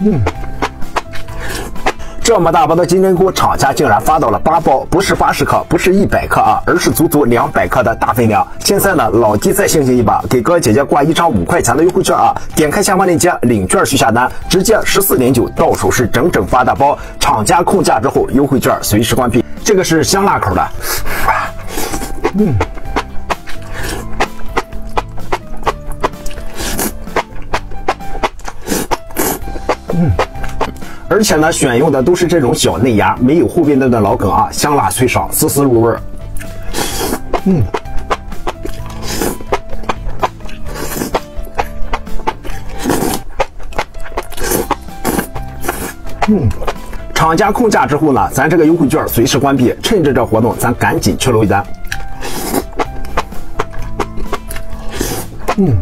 嗯。这么大包的金针菇，厂家竟然发到了八包，不是八十克，不是一百克啊，而是足足两百克的大分量。现在呢，老弟再兴起一把，给哥姐姐挂一张五块钱的优惠券啊！点开下方链接领券去下单，直接十四点九，到手是整整八大包。厂家控价之后，优惠券随时关闭。这个是香辣口的，嗯，嗯。而且呢，选用的都是这种小嫩芽，没有后边那段老梗啊，香辣脆爽，丝丝入味儿。嗯，嗯，厂家控价之后呢，咱这个优惠券随时关闭，趁着这活动，咱赶紧去搂一单。嗯。